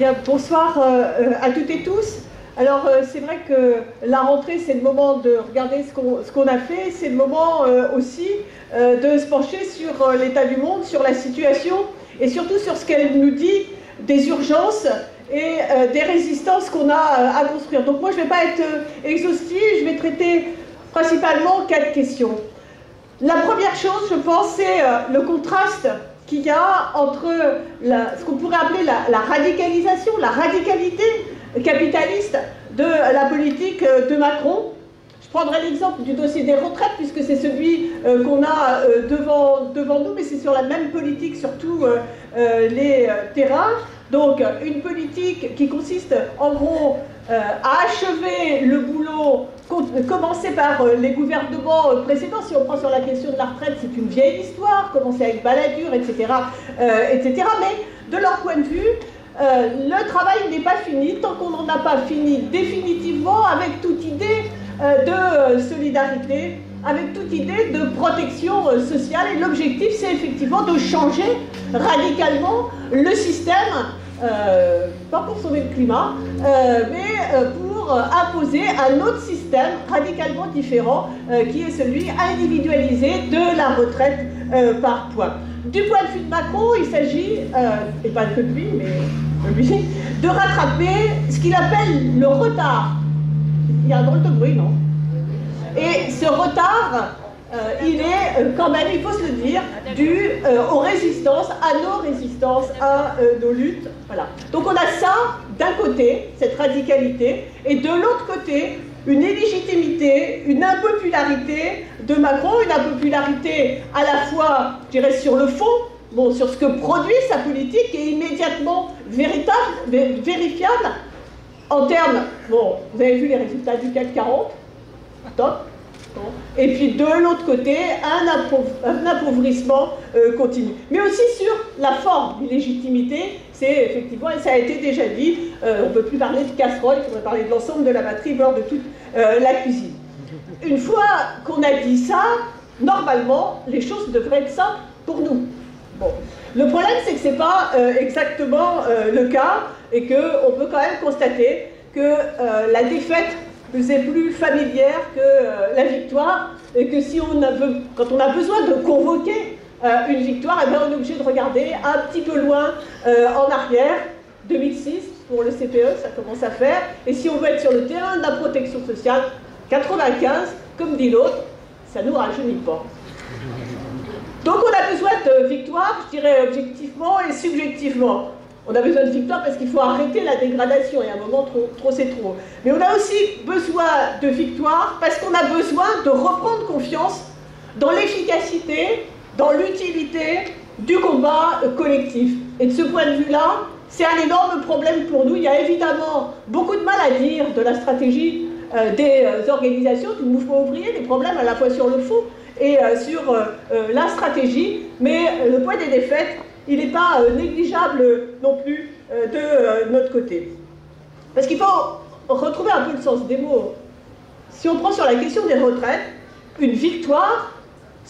Bien, bonsoir euh, euh, à toutes et tous. Alors euh, c'est vrai que la rentrée c'est le moment de regarder ce qu'on a fait, c'est le moment aussi de se pencher sur l'état du monde, sur la situation et surtout sur ce qu'elle nous dit des urgences et des résistances qu'on a à construire. Donc moi je ne vais pas être exhaustive, je vais traiter principalement quatre questions. La première chose, je pense, c'est le contraste qu'il y a entre ce qu'on pourrait appeler la, radicalisation, la radicalité capitaliste de la politique de Macron. Je prendrai l'exemple du dossier des retraites, puisque c'est celui euh, qu'on a euh, devant, devant nous, mais c'est sur la même politique, sur tous euh, les terrains. Donc, une politique qui consiste en gros à achever le boulot commencer par euh, les gouvernements euh, précédents, si on prend sur la question de la retraite, c'est une vieille histoire, commencer avec Balladur, etc., euh, etc. Mais de leur point de vue, le travail n'est pas fini tant qu'on n'en a pas fini définitivement avec toute idée de solidarité, avec toute idée de protection sociale. Et l'objectif, c'est effectivement de changer radicalement le système, pas pour sauver le climat, mais pour euh, imposer un autre système radicalement différent euh, qui est celui individualisé de la retraite euh, par points. Du point de vue de Macron, il s'agit, et pas que de lui, mais lui, de rattraper ce qu'il appelle le retard. Il y a un drôle de bruit, non? Et ce retard, il est quand même, il faut se le dire, dû aux résistances, à nos résistances, à nos luttes. Donc on a ça d'un côté, cette radicalité, et de l'autre côté, une illégitimité, une impopularité de Macron, une impopularité à la fois, je dirais, sur le fond, bon, sur ce que produit sa politique, et immédiatement vérifiable en termes, bon, vous avez vu les résultats du CAC 40, top, et puis de l'autre côté, un, appauvrissement euh, continu. Mais aussi sur la forme d'illégitimité, c'est effectivement, et ça a été déjà dit, euh, on ne peut plus parler de casserole, il faudrait parler de l'ensemble de la batterie, voire de toute euh, la cuisine. Une fois qu'on a dit ça, normalement, les choses devraient être simples pour nous. Bon. Le problème, c'est que ce n'est pas exactement le cas et qu'on peut quand même constater que la défaite nous est plus familière que euh, la victoire, et que si on quand on a besoin de convoquer euh, une victoire, eh bien on est obligé de regarder un petit peu loin euh, en arrière, 2006 pour le CPE, ça commence à faire, et si on veut être sur le terrain de la protection sociale, 95, comme dit l'autre, ça nous rajeunit pas. Donc on a besoin de victoire, je dirais objectivement et subjectivement. On a besoin de victoire parce qu'il faut arrêter la dégradation, et à un moment, trop, trop c'est trop. Mais on a aussi besoin de victoire parce qu'on a besoin de reprendre confiance dans l'efficacité, dans l'utilité du combat collectif. Et de ce point de vue-là, c'est un énorme problème pour nous. Il y a évidemment beaucoup de mal à dire de la stratégie euh, des euh, organisations, du mouvement ouvrier, des problèmes à la fois sur le fond et euh, sur la stratégie, mais le point des défaites il n'est pas négligeable non plus de notre côté. Parce qu'il faut retrouver un peu le sens des mots. Si on prend sur la question des retraites, une victoire,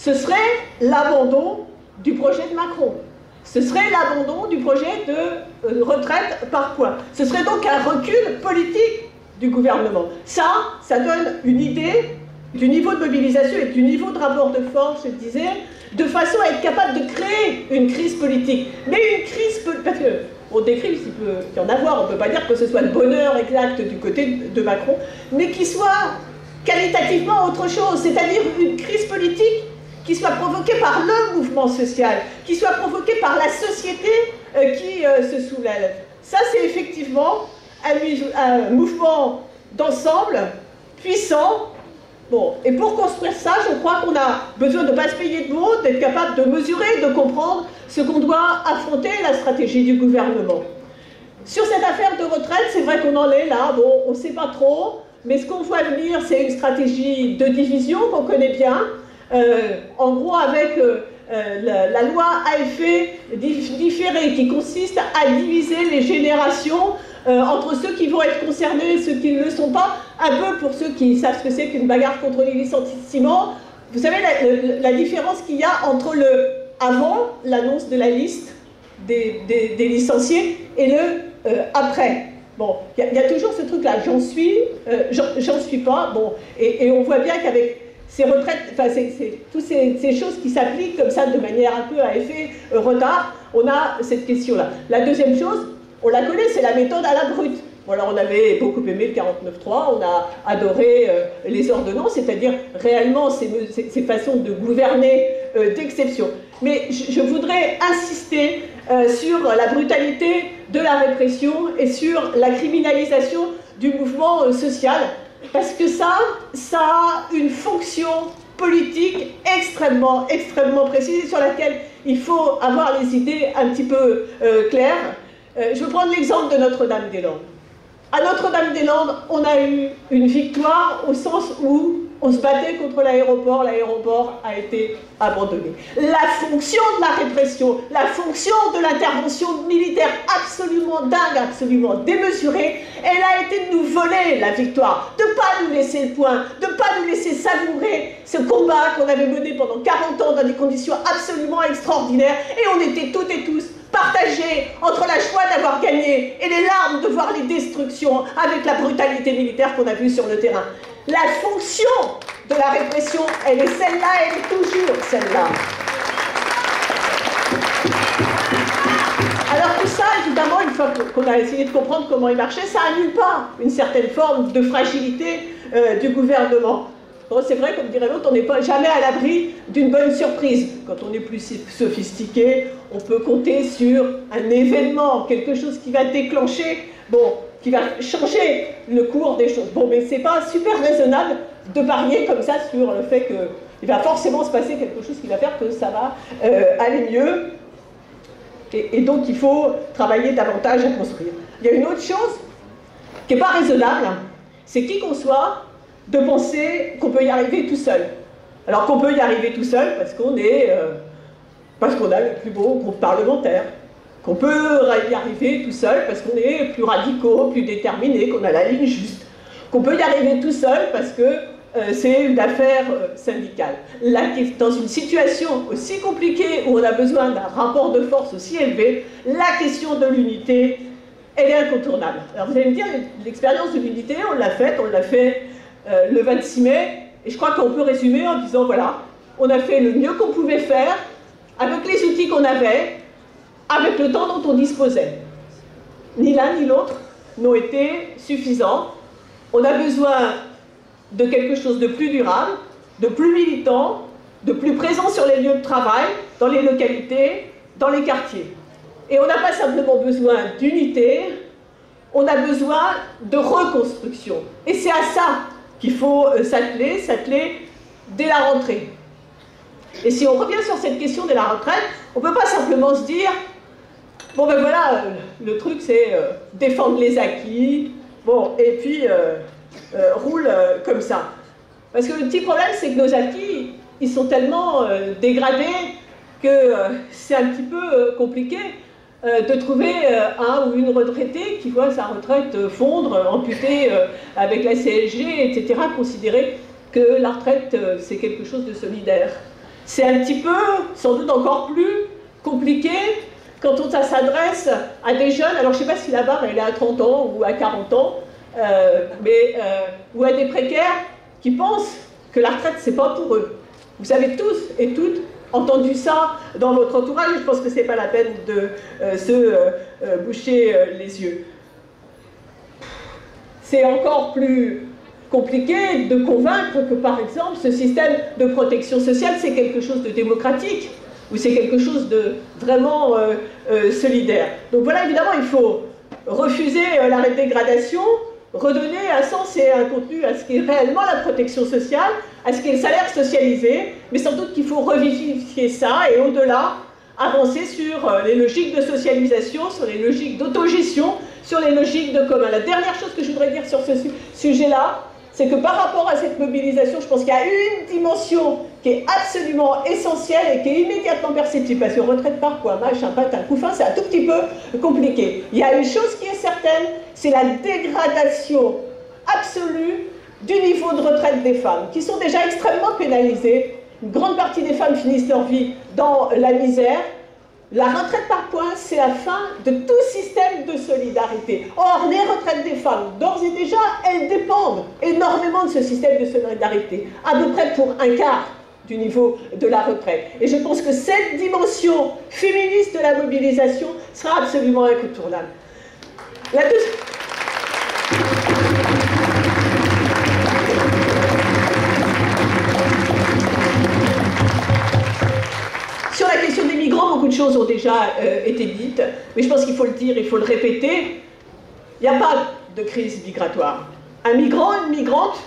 ce serait l'abandon du projet de Macron. Ce serait l'abandon du projet de retraite par points. Ce serait donc un recul politique du gouvernement. Ça, ça donne une idée du niveau de mobilisation et du niveau de rapport de force, je disais, de façon à être capable de créer une crise politique. Mais une crise parce qu'on décrit s'il peut y en avoir, on ne peut pas dire que ce soit le bonheur exact du côté de Macron, mais qui soit qualitativement autre chose, c'est-à-dire une crise politique qui soit provoquée par le mouvement social, qui soit provoquée par la société euh, qui euh, se soulève. Ça, c'est effectivement un mouvement d'ensemble puissant Bon, et pour construire ça, je crois qu'on a besoin de ne pas se payer de mots, d'être capable de mesurer, de comprendre ce qu'on doit affronter, la stratégie du gouvernement. Sur cette affaire de retraite, c'est vrai qu'on en est là, bon, on ne sait pas trop, mais ce qu'on voit venir, c'est une stratégie de division qu'on connaît bien, en gros avec euh, euh, la, loi AFE différée, qui consiste à diviser les générations entre ceux qui vont être concernés et ceux qui ne le sont pas, un peu pour ceux qui savent ce que c'est qu'une bagarre contre les licenciements, vous savez la, différence qu'il y a entre le avant l'annonce de la liste des, licenciés et le après. Bon, il y, a toujours ce truc-là, j'en suis, j'en suis pas, bon, et, on voit bien qu'avec ces retraites, enfin, toutes ces, ces, choses qui s'appliquent comme ça de manière un peu à effet retard, on a cette question-là. La deuxième chose, on la connaît, c'est la méthode à la brute. Voilà, on avait beaucoup aimé le 49.3, on a adoré euh, les ordonnances, c'est-à-dire réellement ces, façons de gouverner euh, d'exception. Mais je, voudrais insister euh, sur la brutalité de la répression et sur la criminalisation du mouvement social, parce que ça, ça a une fonction politique extrêmement, extrêmement précise sur laquelle il faut avoir les idées un petit peu claires. je vais prendre l'exemple de Notre-Dame-des-Landes. À Notre-Dame-des-Landes, on a eu une victoire au sens où on se battait contre l'aéroport, l'aéroport a été abandonné. La fonction de la répression, la fonction de l'intervention militaire absolument dingue, absolument démesurée, elle a été de nous voler la victoire, de ne pas nous laisser le point, de ne pas nous laisser savourer ce combat qu'on avait mené pendant 40 ans dans des conditions absolument extraordinaires, et on était toutes et tous partagé entre la joie d'avoir gagné et les larmes de voir les destructions avec la brutalité militaire qu'on a vue sur le terrain. La fonction de la répression, elle est celle-là, elle est toujours celle-là. Alors tout ça, évidemment, une fois qu'on a essayé de comprendre comment il marchait, ça annule pas une certaine forme de fragilité euh, du gouvernement. c'est vrai, comme dirait l'autre, on n'est jamais à l'abri d'une bonne surprise. Quand on est plus sophistiqué, on peut compter sur un événement, quelque chose qui va déclencher, bon, qui va changer le cours des choses. Bon, mais c'est pas super raisonnable de parier comme ça sur le fait qu'il va forcément se passer quelque chose qui va faire que ça va euh, aller mieux. Et, donc il faut travailler davantage à construire. Il y a une autre chose qui n'est pas raisonnable, c'est qui qu'on soit de penser qu'on peut y arriver tout seul. Alors qu'on peut y arriver tout seul parce qu'on est euh, parce qu'on a le plus beau groupe parlementaire, qu'on peut y arriver tout seul parce qu'on est plus radicaux, plus déterminés, qu'on a la ligne juste, qu'on peut y arriver tout seul parce que euh, c'est une affaire euh, syndicale. Dans une situation aussi compliquée où on a besoin d'un rapport de force aussi élevé, la question de l'unité, elle est incontournable. Alors vous allez me dire, l'expérience de l'unité, on l'a faite, on l'a fait euh, le 26 mai, et je crois qu'on peut résumer en disant, voilà, on a fait le mieux qu'on pouvait faire, avec les outils qu'on avait, avec le temps dont on disposait. Ni l'un ni l'autre n'ont été suffisants. On a besoin de quelque chose de plus durable, de plus militant, de plus présent sur les lieux de travail, dans les localités, dans les quartiers. Et on n'a pas simplement besoin d'unité, on a besoin de reconstruction. Et c'est à ça qu'il faut euh, s'atteler, s'atteler dès la rentrée. Et si on revient sur cette question de la retraite, on ne peut pas simplement se dire, bon ben voilà, euh, le truc c'est euh, défendre les acquis, bon, et puis euh, roule comme ça. Parce que le petit problème c'est que nos acquis, ils sont tellement dégradés que c'est un petit peu compliqué de trouver un ou une retraité qui voit sa retraite fondre, amputée avec la CSG, etc., considérer que la retraite c'est quelque chose de solidaire. C'est un petit peu, sans doute encore plus compliqué quand on s'adresse à des jeunes, alors je ne sais pas si la barre elle est à 30 ans ou à 40 ans, euh, mais, euh, ou à des précaires qui pensent que la retraite, c'est pas pour eux. Vous avez tous et toutes entendu ça dans votre entourage, je pense que ce n'est pas la peine de euh, se boucher les yeux. C'est encore plus compliqué de convaincre que, par exemple, ce système de protection sociale, c'est quelque chose de démocratique, ou c'est quelque chose de vraiment euh, euh, solidaire. Donc voilà, évidemment, il faut refuser euh, la dégradation, redonner un sens et un contenu à ce qui est réellement la protection sociale, à ce qui est le salaire socialisé, mais sans doute qu'il faut revivifier ça et au-delà, avancer sur les logiques de socialisation, sur les logiques d'autogestion, sur les logiques de commun. La dernière chose que je voudrais dire sur ce sujet-là, c'est que par rapport à cette mobilisation, je pense qu'il y a une dimension qui est absolument essentielle et qui est immédiatement perceptible. Parce que retraite par quoi Machin, patin, coup fin, c'est un tout petit peu compliqué. Il y a une chose qui est certaine, c'est la dégradation absolue du niveau de retraite des femmes, qui sont déjà extrêmement pénalisées. Une grande partie des femmes finissent leur vie dans la misère. La retraite par points, c'est la fin de tout système de solidarité. Or, les retraites des femmes, d'ores et déjà, elles dépendent énormément de ce système de solidarité, à peu près pour un quart du niveau de la retraite. Et je pense que cette dimension féministe de la mobilisation sera absolument incontournable. La. Choses ont déjà euh, été dites, mais je pense qu'il faut le dire, il faut le répéter. Il n'y a pas de crise migratoire. Un migrant, une migrante,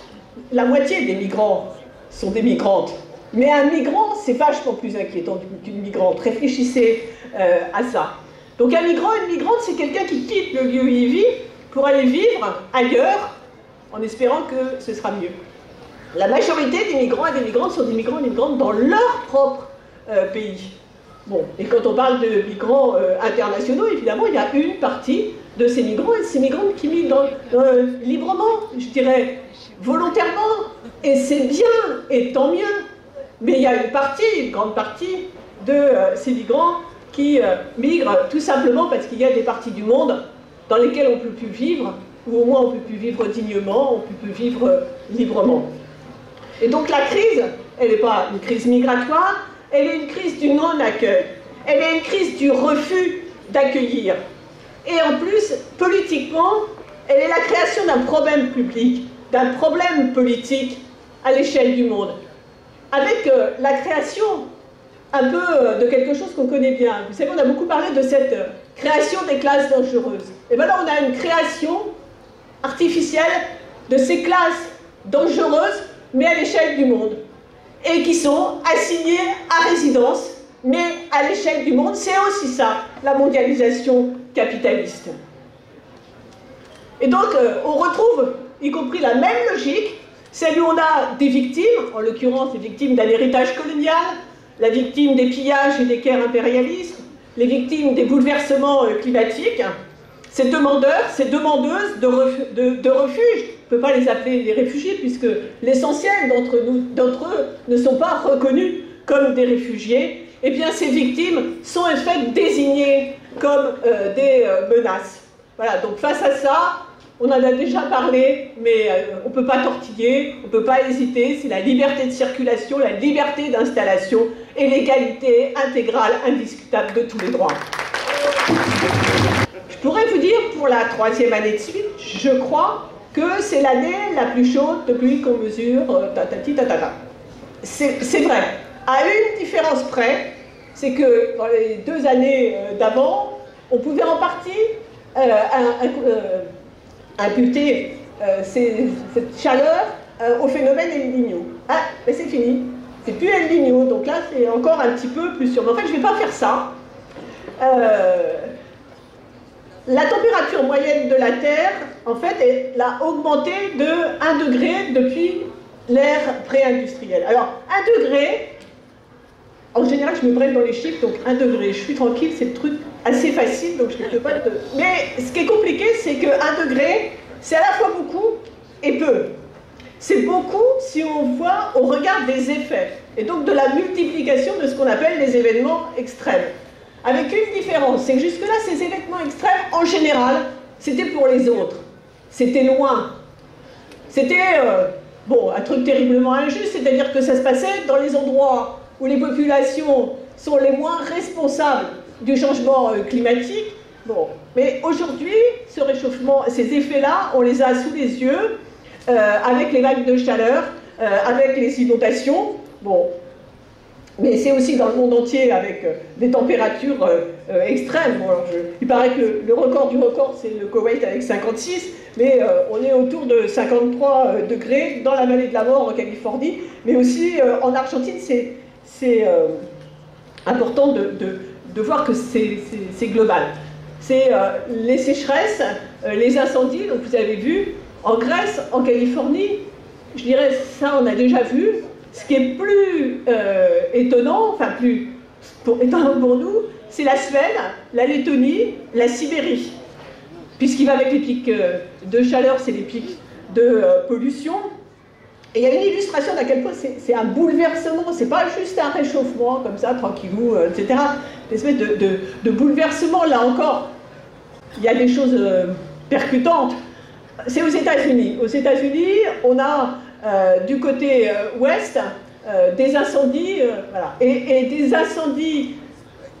la moitié des migrants sont des migrantes. Mais un migrant, c'est vachement plus inquiétant qu'une migrante. Réfléchissez euh, à ça. Donc un migrant, une migrante, c'est quelqu'un qui quitte le lieu où il vit pour aller vivre ailleurs en espérant que ce sera mieux. La majorité des migrants et des migrantes sont des migrants et des migrantes dans leur propre euh, pays. Bon, et quand on parle de migrants euh, internationaux, évidemment, il y a une partie de ces migrants et de ces migrantes qui migrent euh, librement, je dirais volontairement, et c'est bien, et tant mieux. Mais il y a une partie, une grande partie de ces migrants qui migrent tout simplement parce qu'il y a des parties du monde dans lesquelles on ne peut plus vivre, ou au moins on ne peut plus vivre dignement, on ne peut plus vivre librement. Et donc la crise, elle n'est pas une crise migratoire, elle est une crise du non-accueil. Elle est une crise du refus d'accueillir. Et en plus, politiquement, elle est la création d'un problème public, d'un problème politique à l'échelle du monde. Avec euh, la création un peu euh, de quelque chose qu'on connaît bien. Vous savez, on a beaucoup parlé de cette euh, création des classes dangereuses. Et maintenant, on a une création artificielle de ces classes dangereuses, mais à l'échelle du monde et qui sont assignés à résidence, mais à l'échelle du monde. C'est aussi ça, la mondialisation capitaliste. Et donc, euh, on retrouve, y compris la même logique, celle où on a des victimes, en l'occurrence des victimes d'un héritage colonial, la victime des pillages et des guerres impérialistes, les victimes des bouleversements euh, climatiques, ces demandeurs, ces demandeuses de, de refuge, ne peut pas les appeler des réfugiés puisque l'essentiel d'entre eux ne sont pas reconnus comme des réfugiés, eh bien ces victimes sont en fait désignées comme euh, des euh, menaces. Voilà, donc face à ça, on en a déjà parlé, mais euh, on ne peut pas tortiller, on ne peut pas hésiter, c'est la liberté de circulation, la liberté d'installation et l'égalité intégrale, indiscutable de tous les droits. Je pourrais vous dire, pour la troisième année de suite, je crois que c'est l'année la plus chaude depuis qu'on mesure euh, tatati. C'est vrai. À une différence près, c'est que dans les deux années euh, d'avant, on pouvait en partie euh, imputer cette chaleur au phénomène El Niño. Ah, mais c'est fini. C'est plus El Niño, donc là c'est encore un petit peu plus sûr. Mais en fait, je ne vais pas faire ça. La température moyenne de la Terre, en fait, elle a augmenté de 1 degré depuis l'ère pré-industrielle. Alors, 1 degré, en général, je me brûle dans les chiffres, donc 1 degré, je suis tranquille, c'est le truc assez facile, donc je ne peux pas... De... Mais ce qui est compliqué, c'est que 1 degré, c'est à la fois beaucoup et peu. C'est beaucoup si on voit au regard des effets, et donc de la multiplication de ce qu'on appelle les événements extrêmes. Avec une différence, c'est que jusque-là, ces événements extrêmes, en général, c'était pour les autres. C'était loin. C'était, euh, bon, un truc terriblement injuste, c'est-à-dire que ça se passait dans les endroits où les populations sont les moins responsables du changement euh, climatique. Bon, mais aujourd'hui, ce réchauffement, ces effets-là, on les a sous les yeux, euh, avec les vagues de chaleur, avec les inondations. Bon, mais c'est aussi dans le monde entier avec euh, des températures euh, euh, extrêmes. il paraît que le, record du record, c'est le Koweït avec 56, mais on est autour de 53 degrés dans la vallée de la mort en Californie, mais aussi en Argentine, c'est important de, voir que c'est global. C'est les sécheresses, les incendies, donc vous avez vu, en Grèce, en Californie, je dirais ça on a déjà vu, ce qui est plus euh, étonnant, enfin plus étonnant pour nous, c'est la Suède, la Lettonie, la Sibérie. Puisqu'il va avec les pics euh, de chaleur, c'est les pics de euh, pollution. Et il y a une illustration d'à quel point c'est un bouleversement, c'est pas juste un réchauffement comme ça, tranquillou, etc. Une espèce de, bouleversement, là encore, il y a des choses percutantes. C'est aux États-Unis. Aux États-Unis, on a du côté ouest des incendies, voilà, et, des incendies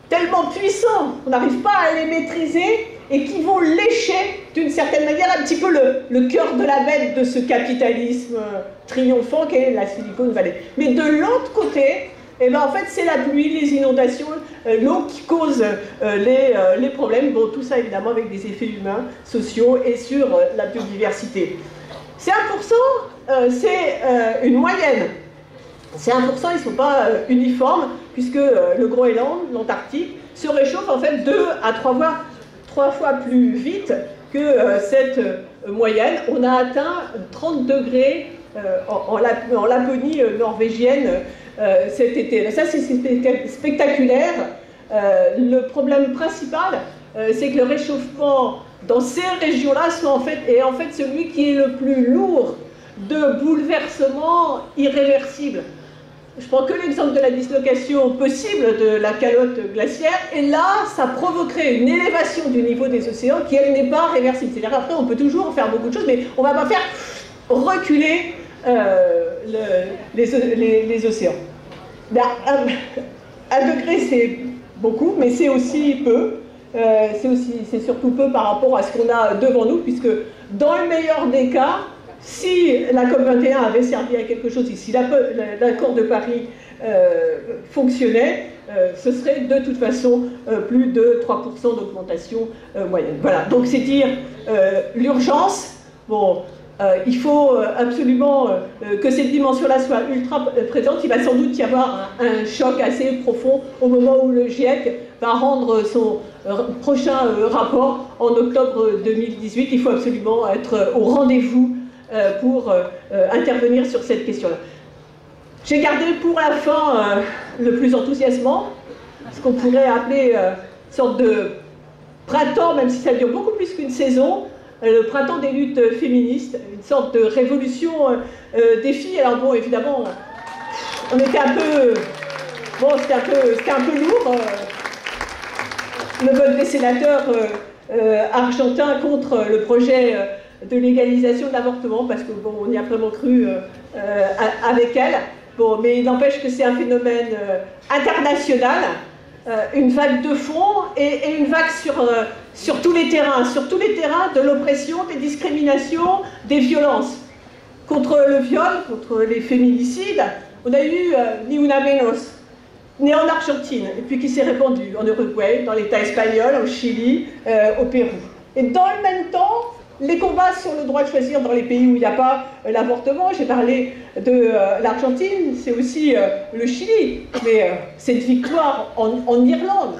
tellement puissants qu'on n'arrive pas à les maîtriser et qui vont lécher d'une certaine manière un petit peu le, cœur de la bête de ce capitalisme triomphant qu'est la Silicon Valley. Mais de l'autre côté, eh ben, en fait, c'est la pluie, les inondations, euh, l'eau qui cause euh, les, euh, les, problèmes. Bon, tout ça évidemment avec des effets humains, sociaux et sur la biodiversité. C'est 1%, c'est une moyenne. Ces 1%, ils ne sont pas uniformes, puisque le Groenland, l'Antarctique, se réchauffe en fait deux à trois fois trois fois plus vite que euh, cette euh, moyenne. On a atteint 30 degrés euh, en, Laponie norvégienne cet été. Ça, c'est spectaculaire. le problème principal, c'est que le réchauffement dans ces régions-là en fait, est en fait celui qui est le plus lourd de bouleversements irréversibles. Je prends que l'exemple de la dislocation possible de la calotte glaciaire, et là, ça provoquerait une élévation du niveau des océans qui, elle, n'est pas réversible. C'est-à-dire après, on peut toujours faire beaucoup de choses, mais on ne va pas faire reculer euh, les, océans. Ben, un, degré, c'est beaucoup, mais c'est aussi peu. Euh, c'est aussi, c'est surtout peu par rapport à ce qu'on a devant nous, puisque dans le meilleur des cas, si la COP21 avait servi à quelque chose, si l'accord de Paris euh, fonctionnait, euh, ce serait de toute façon plus de 3% d'augmentation moyenne. Voilà, donc c'est dire l'urgence. Bon, il faut absolument que cette dimension-là soit ultra présente. Il va sans doute y avoir un, choc assez profond au moment où le GIEC va rendre son prochain rapport en octobre 2018. Il faut absolument être au rendez-vous euh, pour euh, euh, intervenir sur cette question-là. J'ai gardé pour la fin le plus enthousiasmant, ce qu'on pourrait appeler une sorte de printemps, même si ça dure beaucoup plus qu'une saison, le printemps des luttes féministes, une sorte de révolution des filles. Alors bon, évidemment, on était un peu... Bon, c'était un un peu lourd. Le vote des sénateurs argentins contre le projet de légalisation de l'avortement, parce que bon, on y a vraiment cru euh, euh, avec elle. Bon, mais il n'empêche que c'est un phénomène euh, international, une vague de fond et, une vague sur, sur tous les terrains, sur tous les terrains de l'oppression, des discriminations, des violences. Contre le viol, contre les féminicides, on a eu Ni Una Menos, né en Argentine, et puis qui s'est répandu en Uruguay, dans l'État espagnol, au Chili, au Pérou. Et dans le même temps, les combats sur le droit de choisir dans les pays où il n'y a pas euh, l'avortement, j'ai parlé de euh, l'Argentine, c'est aussi euh, le Chili, mais cette victoire en, Irlande,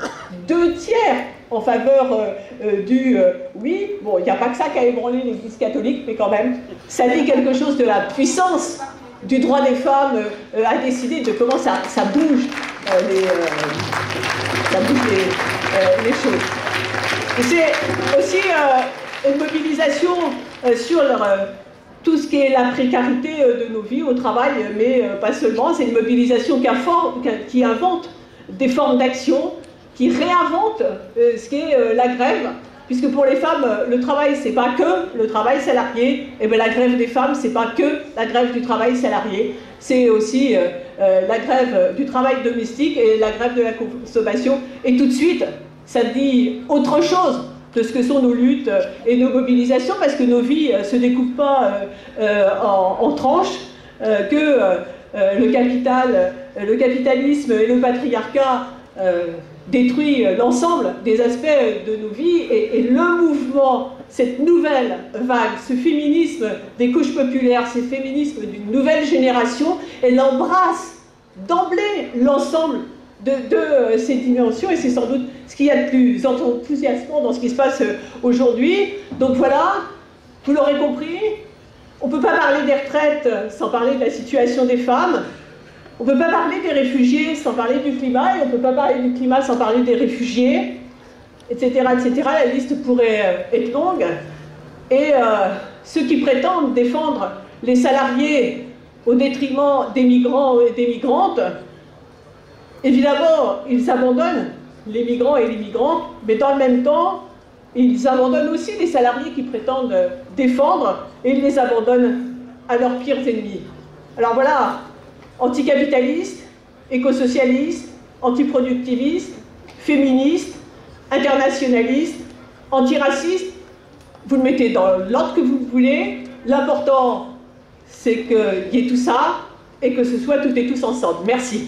deux tiers en faveur du oui, bon, il n'y a pas que ça qui a ébranlé l'Église catholique, mais quand même, ça dit quelque chose de la puissance du droit des femmes à décider de comment ça, bouge, les, ça bouge les, les choses. C'est aussi une mobilisation euh, sur euh, tout ce qui est la précarité euh, de nos vies au travail, mais pas seulement. C'est une mobilisation qui, invente des formes d'action, qui réinvente ce qu'est la grève. Puisque pour les femmes, le travail, c'est pas que le travail salarié, et bien la grève des femmes, c'est pas que la grève du travail salarié, c'est aussi la grève du travail domestique et la grève de la consommation. Et tout de suite, ça dit autre chose de ce que sont nos luttes et nos mobilisations, parce que nos vies ne euh, se découpent pas euh, euh, en, tranches, que le, capital, le capitalisme et le patriarcat détruit l'ensemble des aspects de nos vies, et, le mouvement, cette nouvelle vague, ce féminisme des couches populaires, ce féminisme d'une nouvelle génération, elle embrasse d'emblée l'ensemble de, euh, ces dimensions, et c'est sans doute ce qu'il y a de plus enthousiasmant dans ce qui se passe euh, aujourd'hui. Donc voilà, vous l'aurez compris, on ne peut pas parler des retraites sans parler de la situation des femmes, on ne peut pas parler des réfugiés sans parler du climat, et on ne peut pas parler du climat sans parler des réfugiés, etc. etc. La liste pourrait euh, être longue. Et ceux qui prétendent défendre les salariés au détriment des migrants et des migrantes. Évidemment, ils abandonnent les migrants et les migrantes, mais dans le même temps, ils abandonnent aussi les salariés qui prétendent défendre et ils les abandonnent à leurs pires ennemis. Alors voilà, anticapitalistes, écosocialistes, antiproductivistes, féministes, internationalistes, antiracistes, vous le mettez dans l'ordre que vous voulez. L'important, c'est qu'il y ait tout ça et que ce soit tout et tous ensemble. Merci.